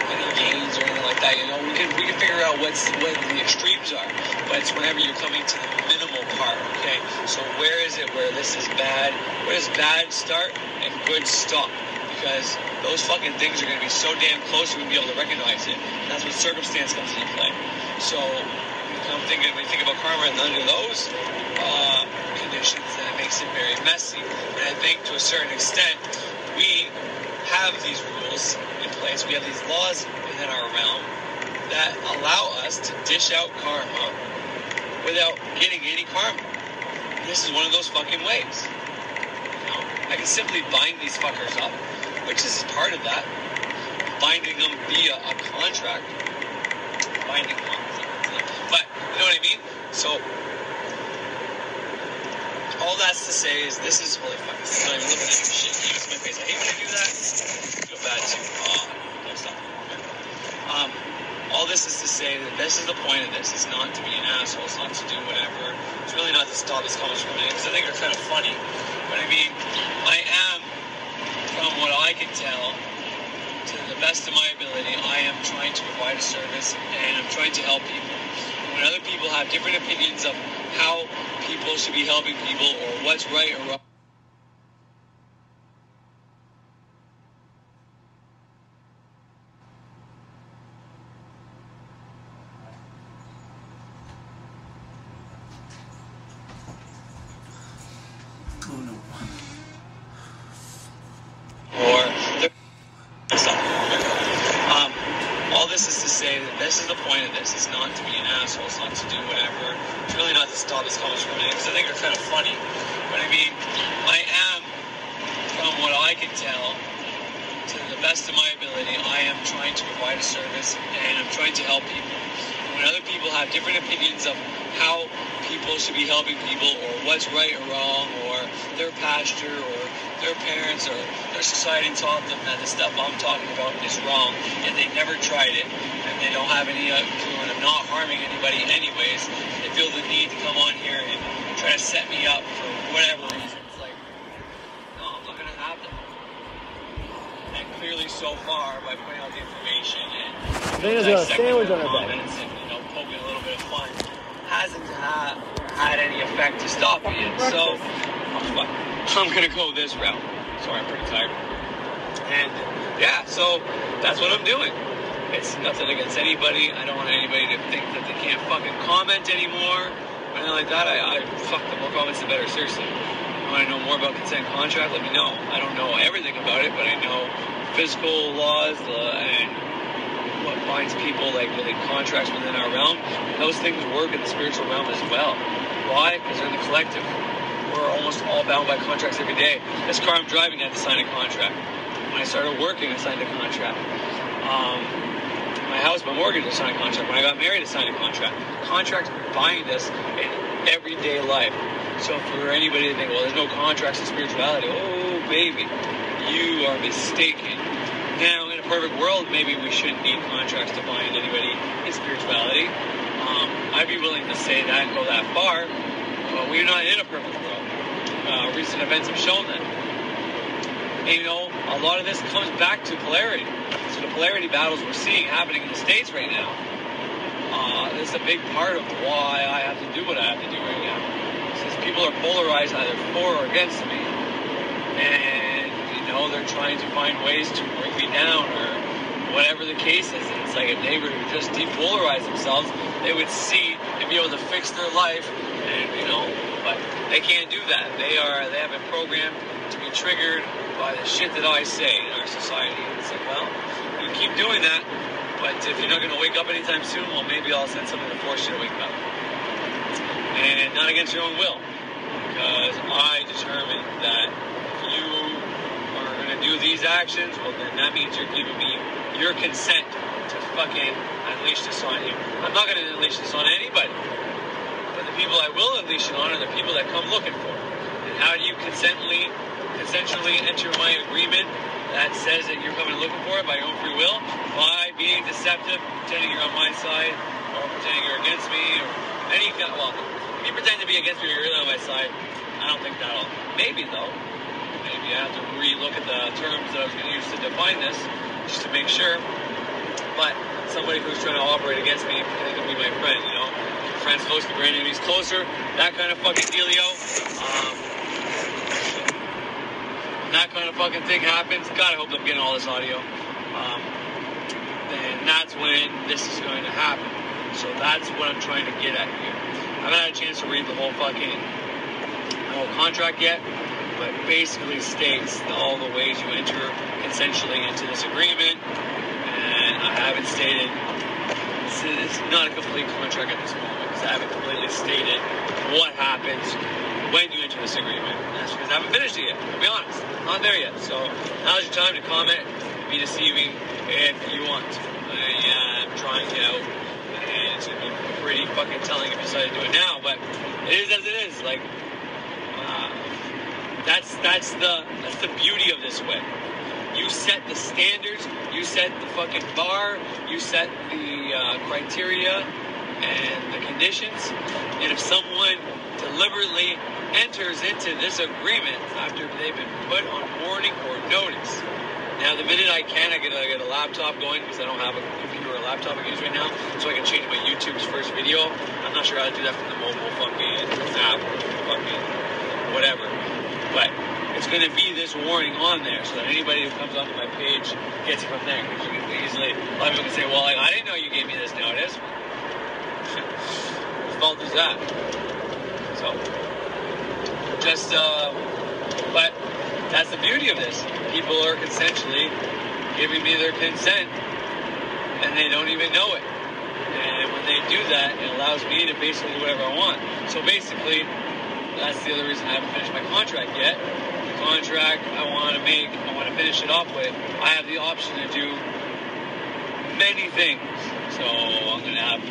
any gains or anything like that. You know, we can we can figure out what's what the extremes are, but it's whenever you're coming to the minimal part. Okay, so where is it where this is bad? Where does bad start and good stop? Because those fucking things are going to be so damn close, you're going to be able to recognize it. And that's when circumstance comes into play. So I'm thinking when you think about karma and under those uh, conditions, then it makes it very messy. And I think to a certain extent, we have these rules place. We have these laws within our realm that allow us to dish out karma without getting any karma. This is one of those fucking ways. You know, I can simply bind these fuckers up, which is part of that. Binding them via a contract. Binding them. But you know what I mean? So all that's to say is this is holy fuck. This is not even looking at this shit. Even my face. I hate when I do that. Oh. Um, all this is to say that this is the point of this. It's not to be an asshole. It's not to do whatever. It's really not to stop this comments from in because I think they're kind of funny. But I mean, I am, from what I can tell, to the best of my ability, I am trying to provide a service and I'm trying to help people. When other people have different opinions of how people should be helping people or what's right or wrong. or um, all this is to say that this is the point of this. It's not to be an asshole. It's not to do whatever. It's really not to stop this comments from coming in because I think they're kind of funny. But I mean, I am, from what I can tell, to the best of my ability, I am trying to provide a service and I'm trying to help people. When other people have different opinions of how people should be helping people or what's right or wrong or their pastor or their parents or their society taught them that the stuff I'm talking about is wrong and they never tried it and they don't have any uh, clue and I'm not harming anybody anyways, they feel the need to come on here and try to set me up for whatever reason. It's like, no, I'm not going to have that. And clearly so far by putting out the information and Dana's got a dissecting sandwich on her back. comments and, you hasn't ha- had any effect to stop me. And so. I'm gonna go this route. Sorry, I'm pretty tired. And yeah, so that's what I'm doing. It's nothing against anybody. I don't want anybody to think that they can't fucking comment anymore. Or anything like that. I, I fuck the more comments the better. Seriously. You want to know more about consent contract? Let me know. I don't know everything about it, but I know physical laws the, and what binds people like within contracts within our realm. Those things work in the spiritual realm as well. Why? Because they're in the collective. We're almost all bound by contracts every day. This car I'm driving I had to sign a contract. When I started working, I signed a contract. Um, my house, my mortgage, I signed a contract. When I got married, I signed a contract. Contracts bind us in everyday life. So for anybody to think, well, there's no contracts in spirituality, oh baby, you are mistaken. Now, in a perfect world, maybe we shouldn't need contracts to bind anybody in spirituality. Um, I'd be willing to say that and go that far, but we're not in a perfect world. Uh, recent events have shown that. And, you know, a lot of this comes back to polarity. So the polarity battles we're seeing happening in the States right now, uh, this is a big part of why I have to do what I have to do right now. Since people are polarized either for or against me, and, you know, they're trying to find ways to bring me down or whatever the case is. And it's like they were to just depolarize themselves, they would see and be able to fix their life, and, you know, but they can't do that. They are, they have been programmed to be triggered by the shit that I say in our society. And it's like, well, you keep doing that, but if you're not going to wake up anytime soon, well, maybe I'll send something to force you to wake up. And not against your own will, because I determined that if you are going to do these actions, well, then that means you're giving me your consent to fucking unleash this on you. I'm not going to unleash this on anybody. But the people I will unleash it on are the people that come looking for it. And how do you consently consensually enter my agreement that says that you're coming looking for it by your own free will by being deceptive, pretending you're on my side, or pretending you're against me, or any. Well, if you pretend to be against me, you're really on my side. I don't think that'll. Maybe though. Maybe I have to re-look at the terms that I was going to use to define this, just to make sure. But somebody who's trying to operate against me, they can be my friend. You know, friends close to grand enemies closer. That kind of fucking dealio. Um, that kind of fucking thing happens, God, I hope I'm getting all this audio. Um, then that's when this is going to happen. So that's what I'm trying to get at here. I haven't had a chance to read the whole fucking the whole contract yet, but basically states all the ways you enter consensually into this agreement. And I haven't stated it's, not a complete contract at this moment because I haven't completely stated what happens when you enter this agreement. And that's because I haven't finished it yet, to be honest. I'm not there yet. So now's your time to comment, be deceiving if you want. I am trying it out, and it's going to be pretty fucking telling if you decide to do it now, but it is as it is. Like, uh, that's that's the that's the beauty of this way. You set the standards, you set the fucking bar, you set the uh, criteria and the conditions, and if someone deliberately enters into this agreement after they've been put on warning or notice. Now, the minute I can, I get a, I get a laptop going because I don't have a computer or a laptop I can use right now, so I can change my YouTube's first video. I'm not sure how to do that from the mobile fucking app fucking whatever. But it's going to be this warning on there so that anybody who comes onto my page gets it from there. Because you can easily, a lot of people can say, well, I didn't know you gave me this notice. Whose fault is that? So, just, uh, but that's the beauty of this. People are consensually giving me their consent, and they don't even know it. And when they do that, it allows me to basically do whatever I want. So basically, that's the other reason I haven't finished my contract yet. The contract I want to make, I want to finish it off with, I have the option to do many things. So I'm going to have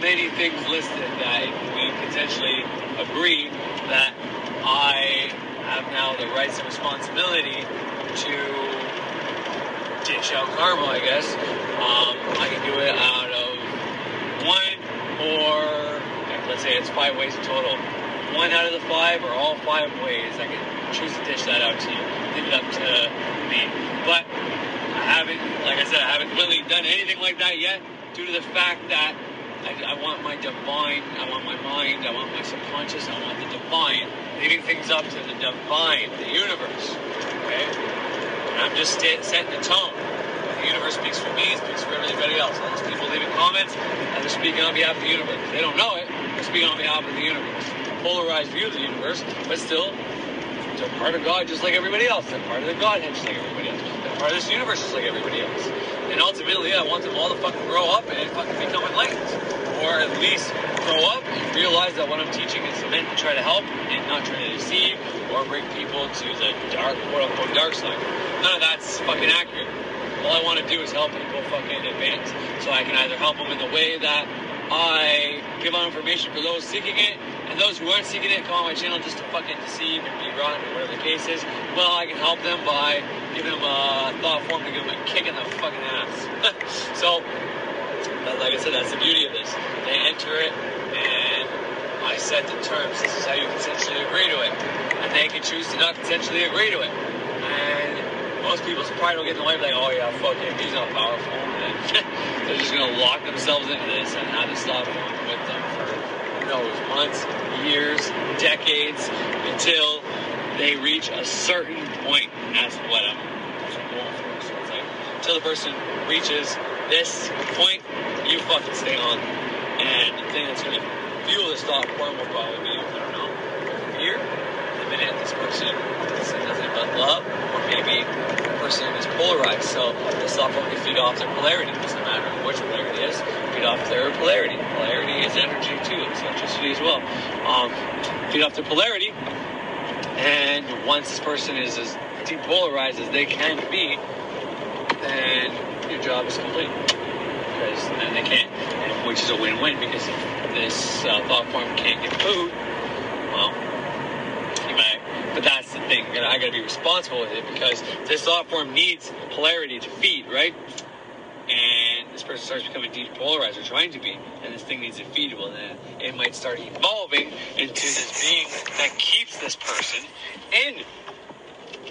many things listed that we potentially agree that I have now the rights and responsibility to dish out karma, I guess. Um, I can do it out of one or, let's say it's five ways total. One out of the five or all five ways, I can choose to dish that out to you. Leave it up to me. But I haven't, like I said, I haven't really done anything like that yet due to the fact that I, I want my divine, I want my mind, I want my subconscious, I want the divine, leaving things up to the divine, the universe. Okay? And I'm just sta- setting the tone. The universe speaks for me, speaks for everybody else. All those people leaving comments, and they're speaking on behalf of the universe. They don't know it, they're speaking on behalf of the universe. Polarized view of the universe, but still, they're part of God just like everybody else. They're part of the Godhead just like everybody else. They're part of this universe just like everybody else. And ultimately, I want them all to fucking grow up and fucking become enlightened. Or at least grow up and realize that what I'm teaching is meant to try to help and not try to deceive or bring people to the dark, quote unquote, dark side. None of that's fucking accurate. All I want to do is help people fucking advance. So I can either help them in the way that I give out information for those seeking it, and those who aren't seeking it come on my channel just to fucking deceive and be wrong or whatever the case is. Well, I can help them by giving them a thought form to give them a kick in the fucking ass. so, like I said, that's the beauty of this. They enter it, and I set the terms. This is how you consensually agree to it. And they can choose to not consensually agree to it. And most people's pride will get in the way, like, oh yeah, fuck him, he's not powerful. They're just gonna lock themselves into this and have this stop with them for who knows, months, years, decades, until they reach a certain point. That's what I'm, going for. So it's like, until the person reaches this point, you fucking stay on. And the thing that's gonna fuel this thought form will probably be, I don't know, fear. The minute this person says nothing but love, or maybe person is polarized. So this form can feed off their polarity. It doesn't matter which polarity it is, feed off their polarity. Polarity is energy too, it's electricity as well. Um, feed off their polarity. And once this person is as depolarized as they can be, then your job is complete. Because then they can't, which is a win-win because if this uh, thought form can't get food, well, might. But that's the thing. I I gotta be responsible with it because this thought form needs polarity to feed, right? And this person starts becoming depolarized or trying to be, and this thing needs to feed. Well, then it might start evolving into this being that keeps this person in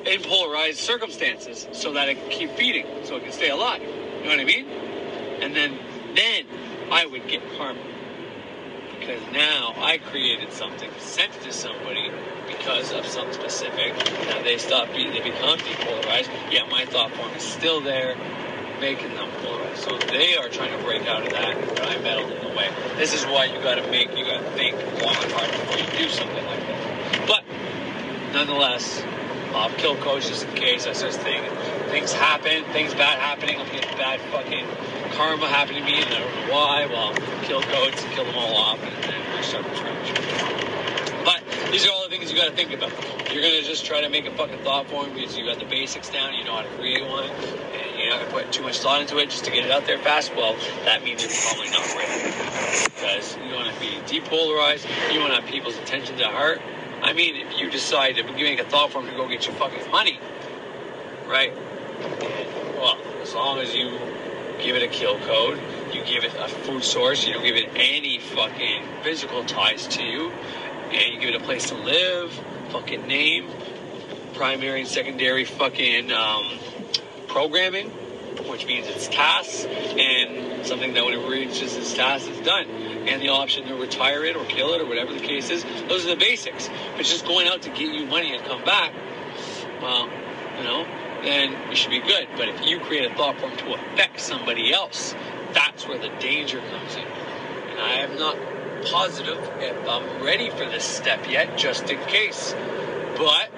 in polarized circumstances so that it can keep feeding, so it can stay alive. You know what I mean? And then then I would get karma. Because now I created something, sent it to somebody because of something specific. Now they stop being, they become depolarized, yet my thought form is still there, making them polarized. So they are trying to break out of that, but I meddled in the way. This is why you gotta make, you gotta think long and hard before you do something like that. But nonetheless, I'll kill code just in case. That's just thing. Things happen, things bad happening. I'm getting bad fucking karma happening to me, and I don't know why. Well, kill codes and kill them all off, and then restart from scratch. But these are all the things you got to think about. You're gonna just try to make a fucking thought form because you got the basics down, you know how to create one, and you're not gonna put too much thought into it just to get it out there fast. Well, that means you're probably not ready because you want to be depolarized. You want to have people's attention to heart. I mean, if you decide to you make a thought form to go get your fucking money, right? Well, as long as you give it a kill code, you give it a food source, you don't give it any fucking physical ties to you, and you give it a place to live, fucking name, primary and secondary fucking um, programming, which means it's tasks and something that when it reaches its task is done. And the option to retire it or kill it or whatever the case is, those are the basics. It's just going out to get you money and come back, well, you know, then you should be good. But if you create a thought form to affect somebody else, that's where the danger comes in. And I am not positive if I'm ready for this step yet, just in case. But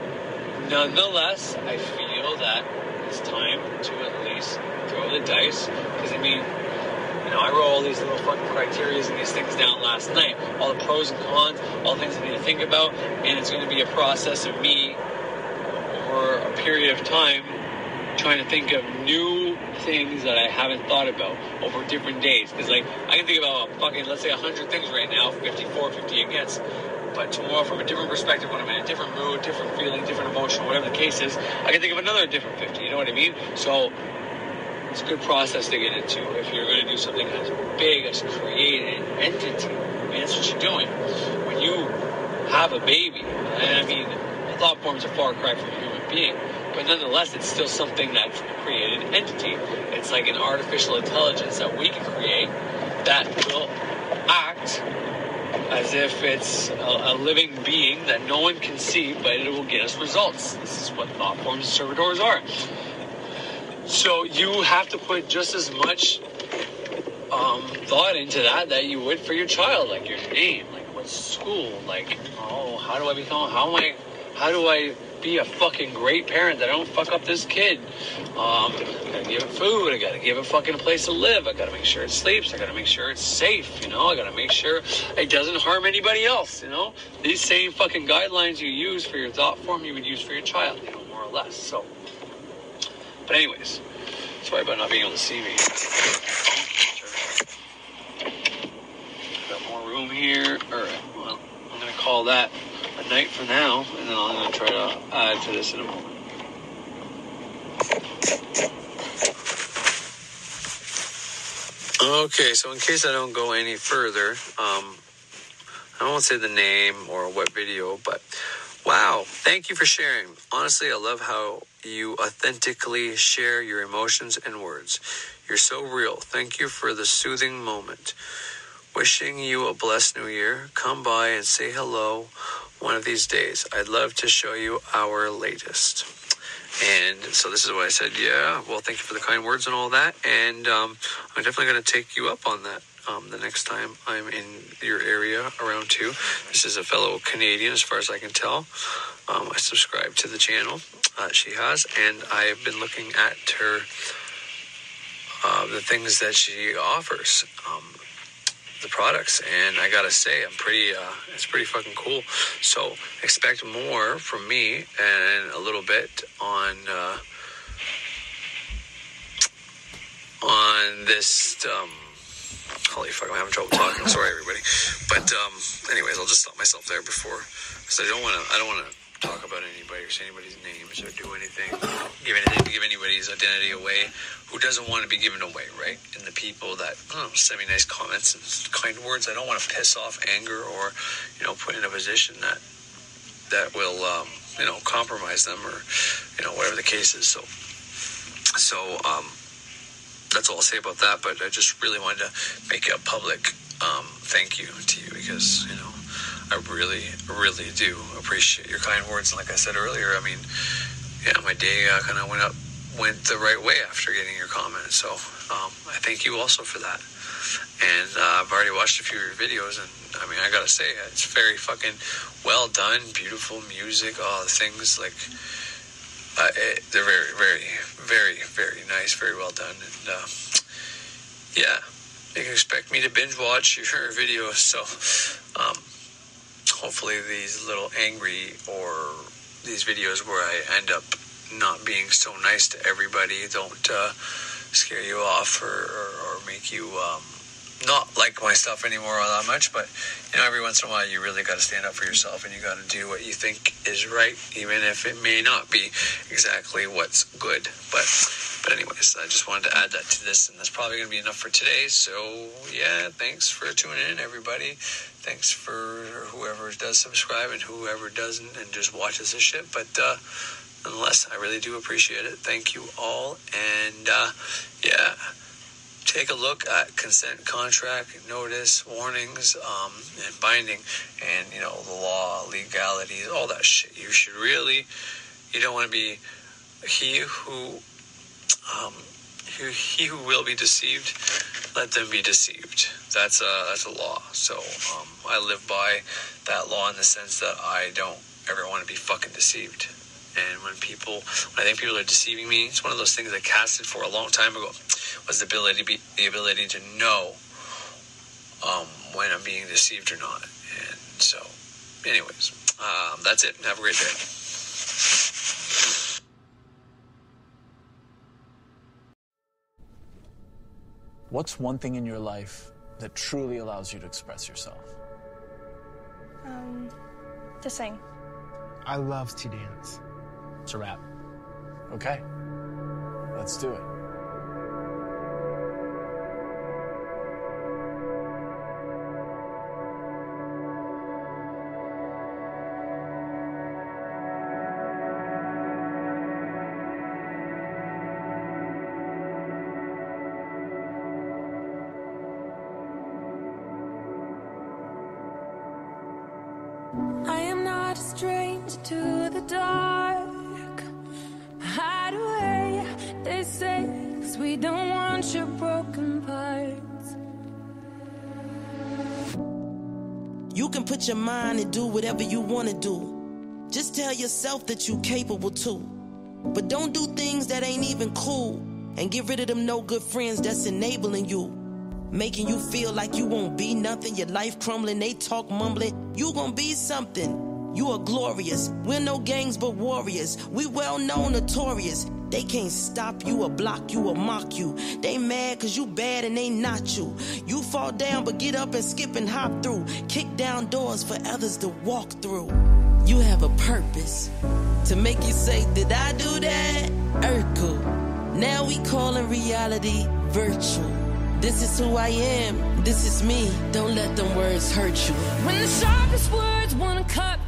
nonetheless, I feel that it's time to at least throw the dice. Because I mean, you know, I wrote all these little fucking criterias and these things down last night. All the pros and cons, all the things I need to think about, and it's going to be a process of me over a period of time trying to think of new things that I haven't thought about over different days. Because, like, I can think about fucking, let's say, 100 things right now, 54, 50 against. But tomorrow, from a different perspective, when I'm in a different mood, different feeling, different emotion, whatever the case is, I can think of another different 50. You know what I mean? So, it's a good process to get into if you're going to do something as big as create an entity. I mean, that's what you're doing. When you have a baby, and I mean, thought forms a far cry from a human being, but nonetheless, it's still something that's created entity. It's like an artificial intelligence that we can create that will act as if it's a, a living being that no one can see, but it will get us results. This is what thought forms and servitors are. So you have to put just as much um, thought into that that you would for your child, like your name, like what school, like oh, how do I become? How am I? How do I be a fucking great parent that I don't fuck up this kid? Um, I gotta give it food. I gotta give it fucking a place to live. I gotta make sure it sleeps. I gotta make sure it's safe. You know, I gotta make sure it doesn't harm anybody else. You know, these same fucking guidelines you use for your thought form, you would use for your child. You know, more or less. So, but anyways, sorry about not being able to see me. Got more room here. All right. Well, I'm gonna call that a night for now, and then I'm gonna try to add to this in a moment. Okay, so in case I don't go any further, um, I won't say the name or what video, but wow, thank you for sharing. Honestly, I love how you authentically share your emotions and words. You're so real. Thank you for the soothing moment. Wishing you a blessed new year. Come by and say hello one of these days. I'd love to show you our latest. And so this is what I said. Yeah, well, thank you for the kind words and all that. And um, I'm definitely going to take you up on that um, the next time I'm in your area around too. This is a fellow Canadian, as far as I can tell. Um, I subscribe to the channel uh, she has, and I've been looking at her, uh, the things that she offers. Um, the products and i gotta say i'm pretty uh, it's pretty fucking cool. So expect more from me and a little bit on uh, on this um holy fuck i'm having trouble talking. Sorry everybody. But um anyways i'll just stop myself there before because i don't want to i don't want to talk about anybody or say anybody's names or do anything give anything give anybody's identity away who doesn't want to be given away, right? And the people that oh, send me nice comments and kind words, I don't want to piss off, anger, or you know, put in a position that that will um, you know compromise them or you know whatever the case is. So so um, that's all I'll say about that. But I just really wanted to make a public um, thank you to you because you know I really really do appreciate your kind words. And like I said earlier, I mean, yeah, my day uh, kind of went up went the right way after getting your comment. So um, I thank you also for that. And uh, I've already watched a few of your videos, and I mean, I gotta say, it's very fucking well done, beautiful music, all the things like uh, it, they're very, very, very, very nice, very well done. And uh, yeah, you can expect me to binge watch your videos. So um, hopefully, these little angry or these videos where I end up not being so nice to everybody don't uh, scare you off or, or, or make you um, not like my stuff anymore all that much. But you know, every once in a while, you really got to stand up for yourself and you got to do what you think is right, even if it may not be exactly what's good. But but anyways, I just wanted to add that to this, and that's probably going to be enough for today. So yeah, thanks for tuning in, everybody. Thanks for whoever does subscribe and whoever doesn't, and just watches this shit. But uh, nonetheless, I really do appreciate it. Thank you all. And uh, yeah, take a look at consent contract, notice, warnings, um, and binding, and you know the law, legalities, all that shit. You should really, you don't want to be he who, um, he, who will be deceived. Let them be deceived. That's a that's a law. So um, I live by that law in the sense that I don't ever want to be fucking deceived. And when people, when I think people are deceiving me, it's one of those things I casted for a long time ago. Was the ability to be the ability to know um, when I'm being deceived or not. And so, anyways, um, that's it. Have a great day. What's one thing in your life that truly allows you to express yourself? Um, to sing. I love to dance. To rap. Okay. Let's do it. Your mind and do whatever you want to do. Just tell yourself that you're capable too. But don't do things that ain't even cool. And get rid of them no good friends that's enabling you. Making you feel like you won't be nothing, your life crumbling, they talk mumbling. You gonna be something. You are glorious. We're no gangs but warriors. We well known, notorious. They can't stop you or block you or mock you. They mad cause you bad and they not you. You fall down but get up and skip and hop through. Kick down doors for others to walk through. You have a purpose to make you say, Did I do that? Urkel. Now we calling reality virtual. This is who I am. This is me. Don't let them words hurt you. When the sharpest words wanna cut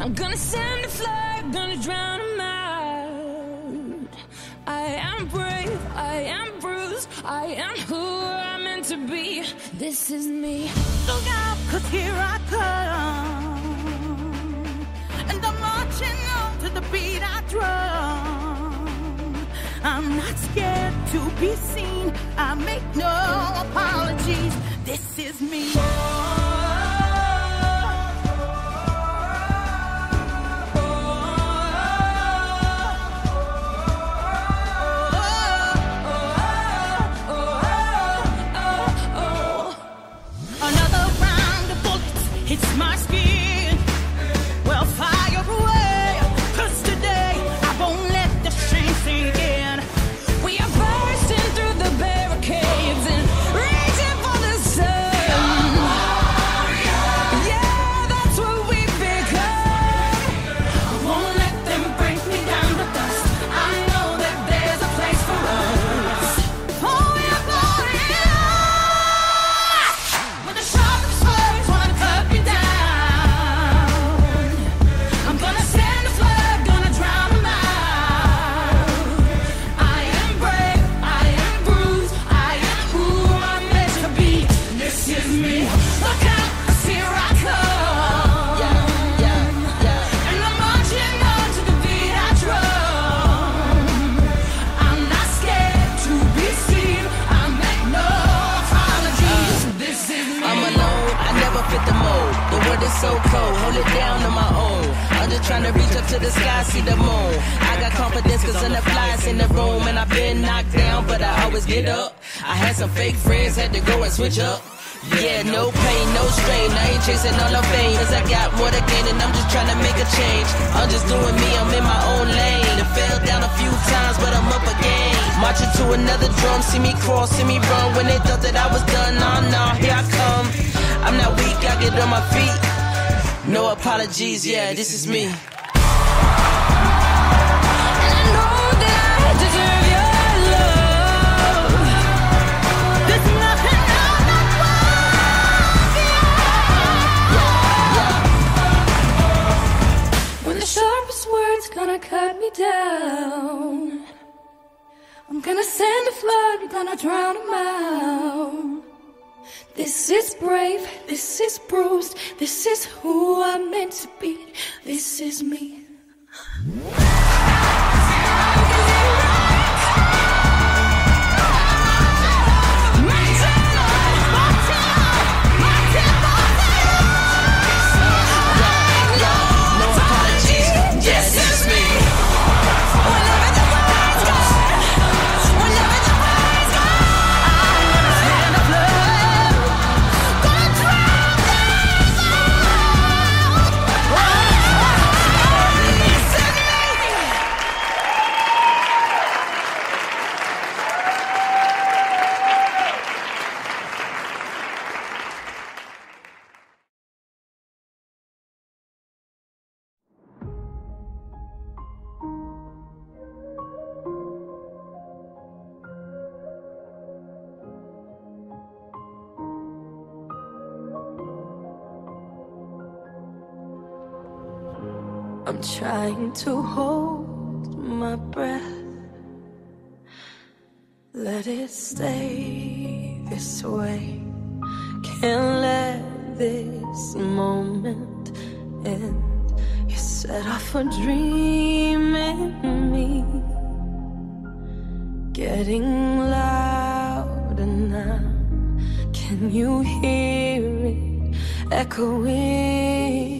I'm gonna send a flag, gonna drown them out. I am brave, I am bruised, I am who I'm meant to be. This is me. Look out, cause here I come. And I'm marching on to the beat I drum. I'm not scared to be seen. I make no apologies. This is me. This is me. To hold my breath. Let it stay this way. Can't let this moment end. you set off a dream in me. Getting louder now. Can you hear it echoing?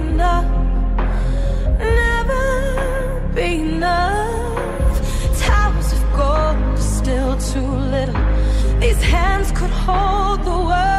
hands could hold the world